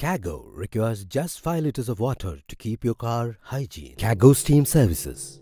Kago requires just 5 liters of water to keep your car hygiene. Kago Steam Services.